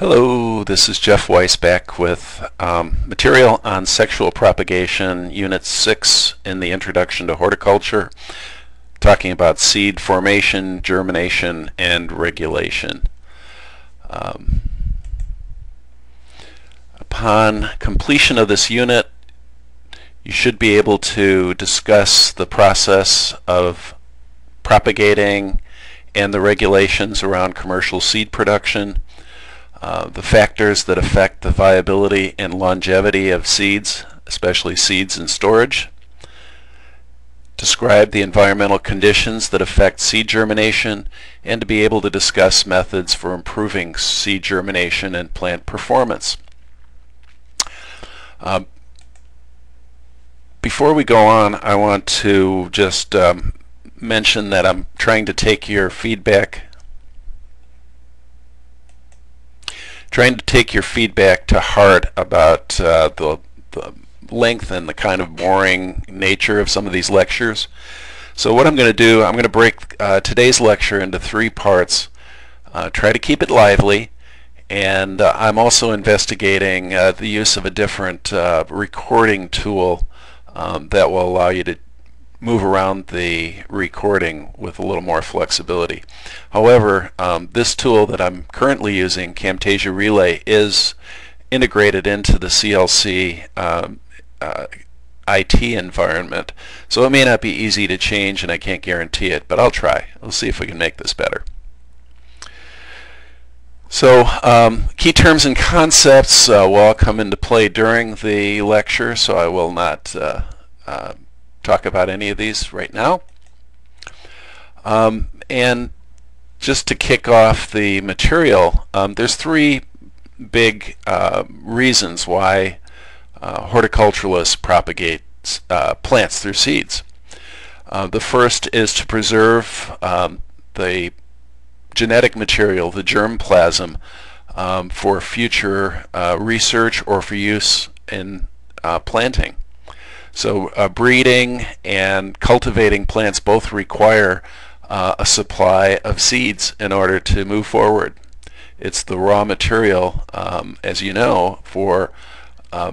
Hello, this is Jeff Weiss back with um, material on sexual propagation, Unit 6 in the Introduction to Horticulture, talking about seed formation, germination, and regulation. Um, upon completion of this unit, you should be able to discuss the process of propagating and the regulations around commercial seed production, uh, the factors that affect the viability and longevity of seeds, especially seeds in storage, describe the environmental conditions that affect seed germination, and to be able to discuss methods for improving seed germination and plant performance. Uh, before we go on, I want to just um, mention that I'm trying to take your feedback trying to take your feedback to heart about uh, the, the length and the kind of boring nature of some of these lectures. So what I'm going to do, I'm going to break uh, today's lecture into three parts. Uh, try to keep it lively, and uh, I'm also investigating uh, the use of a different uh, recording tool um, that will allow you to move around the recording with a little more flexibility. However, um, this tool that I'm currently using, Camtasia Relay, is integrated into the CLC um, uh, IT environment. So it may not be easy to change and I can't guarantee it, but I'll try. We'll see if we can make this better. So um, key terms and concepts uh, will all come into play during the lecture, so I will not uh, uh, talk about any of these right now. Um, and just to kick off the material, um, there's three big uh, reasons why uh, horticulturalists propagate uh, plants through seeds. Uh, the first is to preserve um, the genetic material, the germplasm, um, for future uh, research or for use in uh, planting. So uh, breeding and cultivating plants both require uh, a supply of seeds in order to move forward. It's the raw material, um, as you know, for uh,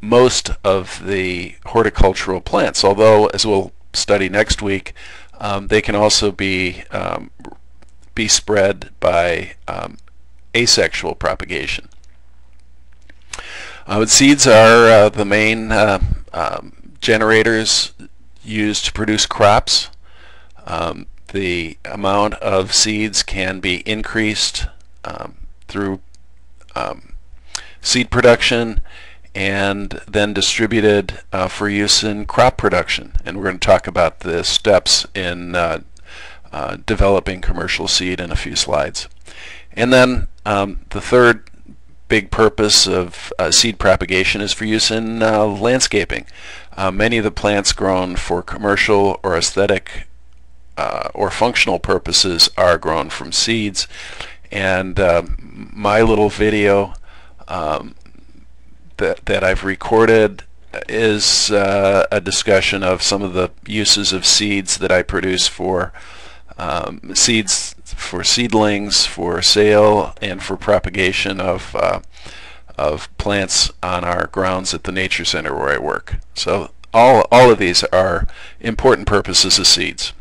most of the horticultural plants, although, as we'll study next week, um, they can also be um, be spread by um, asexual propagation. Uh, seeds are uh, the main uh, um, generators used to produce crops. Um, the amount of seeds can be increased um, through um, seed production and then distributed uh, for use in crop production. And we're going to talk about the steps in uh, uh, developing commercial seed in a few slides. And then um, the third big purpose of uh, seed propagation is for use in uh, landscaping. Uh, many of the plants grown for commercial or aesthetic uh, or functional purposes are grown from seeds. And um, my little video um, that, that I've recorded is uh, a discussion of some of the uses of seeds that I produce for um, seeds for seedlings, for sale, and for propagation of uh, of plants on our grounds at the Nature Center where I work. So all, all of these are important purposes of seeds.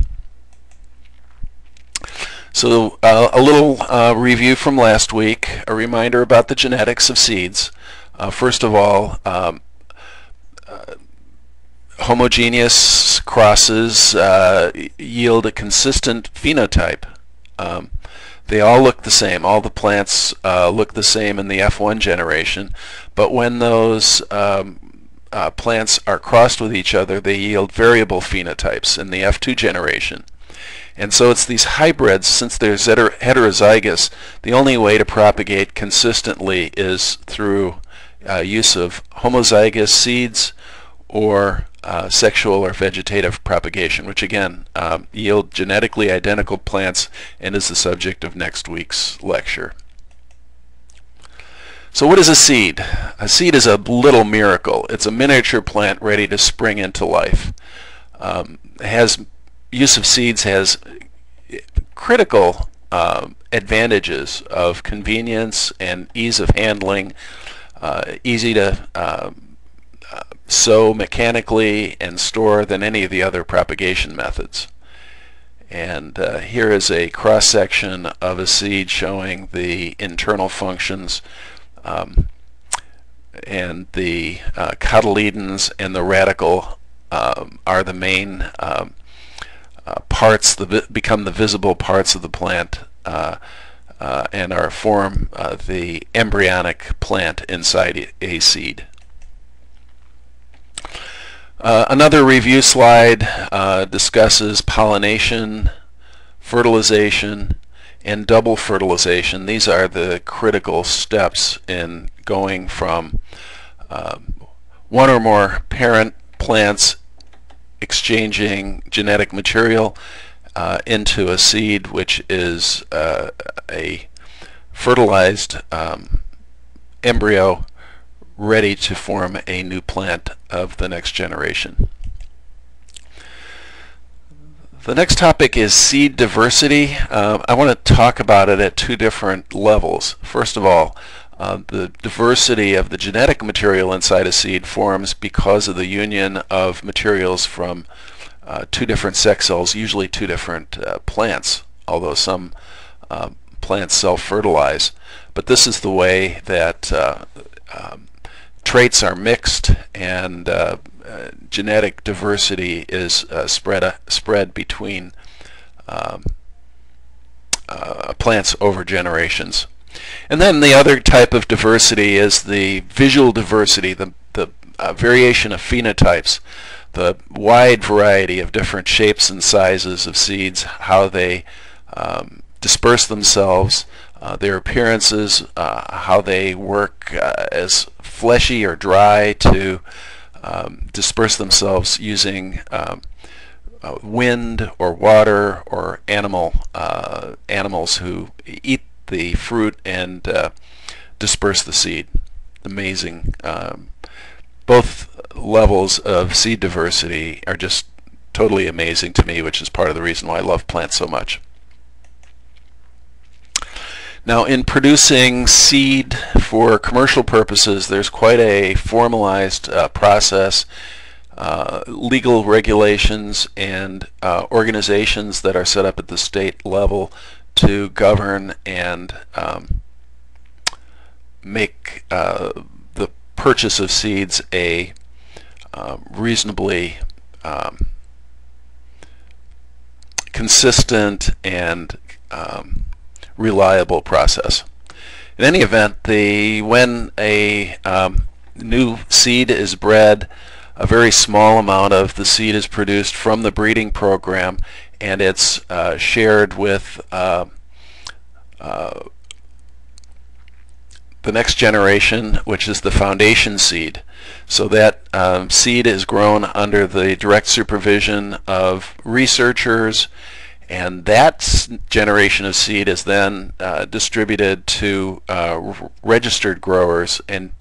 So uh, a little uh, review from last week, a reminder about the genetics of seeds. Uh, first of all, um, uh, homogeneous crosses uh, yield a consistent phenotype. Um, they all look the same. All the plants uh, look the same in the F1 generation, but when those um, uh, plants are crossed with each other, they yield variable phenotypes in the F2 generation. And so it's these hybrids, since they're heterozygous, the only way to propagate consistently is through uh, use of homozygous seeds or uh, sexual or vegetative propagation, which again um, yield genetically identical plants and is the subject of next week's lecture. So what is a seed? A seed is a little miracle. It's a miniature plant ready to spring into life. Um, has use of seeds has critical uh, advantages of convenience and ease of handling, uh, easy to uh, sow mechanically and store than any of the other propagation methods. And uh, here is a cross-section of a seed showing the internal functions um, and the uh, cotyledons and the radicle um, are the main um, uh, parts that become the visible parts of the plant uh, uh, and are form uh, the embryonic plant inside a seed. Uh, another review slide uh, discusses pollination, fertilization, and double fertilization. These are the critical steps in going from um, one or more parent plants exchanging genetic material uh, into a seed which is uh, a fertilized um, embryo ready to form a new plant of the next generation. The next topic is seed diversity. Uh, I want to talk about it at two different levels. First of all, uh, the diversity of the genetic material inside a seed forms because of the union of materials from uh, two different sex cells, usually two different uh, plants, although some uh, plants self-fertilize. But this is the way that uh, um, traits are mixed and uh, uh, genetic diversity is uh, spread uh, spread between um, uh, plants over generations. And then the other type of diversity is the visual diversity, the, the variation of phenotypes, the wide variety of different shapes and sizes of seeds, how they um, disperse themselves, uh, their appearances, uh, how they work uh, as fleshy or dry to um, disperse themselves using um, uh, wind or water or animal uh, animals who eat the fruit and uh, disperse the seed. Amazing. Um, both levels of seed diversity are just totally amazing to me, which is part of the reason why I love plants so much. Now in producing seed for commercial purposes there's quite a formalized uh, process, uh, legal regulations and uh, organizations that are set up at the state level to govern and um, make uh, the purchase of seeds a uh, reasonably um, consistent and um, reliable process. In any event, the when a um, new seed is bred, a very small amount of the seed is produced from the breeding program and it's uh, shared with uh, uh, the next generation, which is the foundation seed. So that um, seed is grown under the direct supervision of researchers and that generation of seed is then uh, distributed to uh, registered growers and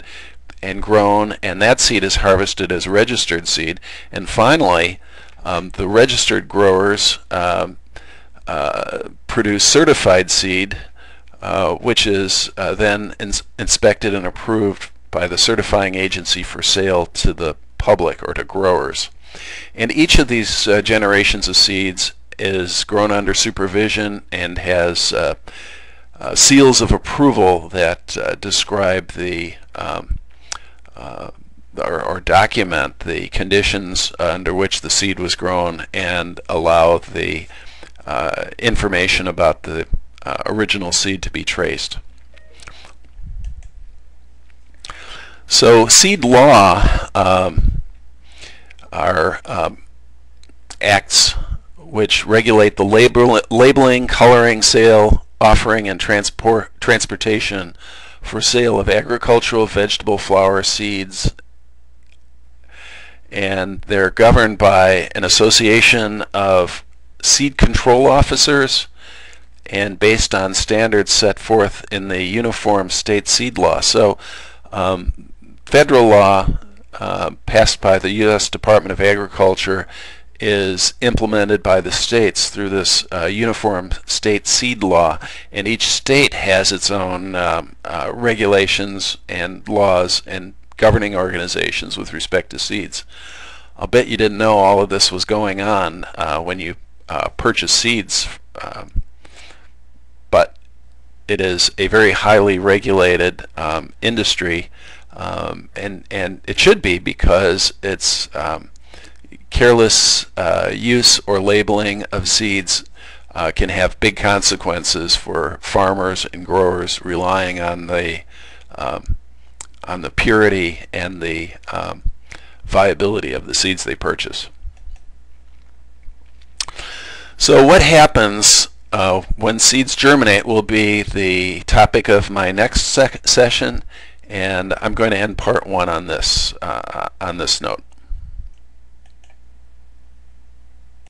and grown and that seed is harvested as registered seed. And finally um, the registered growers um, uh, produce certified seed uh, which is uh, then ins inspected and approved by the certifying agency for sale to the public or to growers. And each of these uh, generations of seeds is grown under supervision and has uh, uh, seals of approval that uh, describe the um, uh, or, or, document the conditions under which the seed was grown and allow the uh, information about the uh, original seed to be traced. So seed law um, are um, acts which regulate the label, labeling, coloring, sale, offering, and transport, transportation for sale of agricultural, vegetable, flower, seeds, and they're governed by an association of seed control officers and based on standards set forth in the Uniform State Seed Law. So um, federal law uh, passed by the U.S. Department of Agriculture is implemented by the states through this uh, uniform state seed law, and each state has its own um, uh, regulations and laws and governing organizations with respect to seeds. I'll bet you didn't know all of this was going on uh, when you uh, purchase seeds, um, but it is a very highly regulated um, industry, um, and and it should be because it's um, careless uh, use or labeling of seeds uh, can have big consequences for farmers and growers relying on the um, on the purity and the um, viability of the seeds they purchase. So what happens uh, when seeds germinate will be the topic of my next session and I'm going to end part one on this uh, on this note.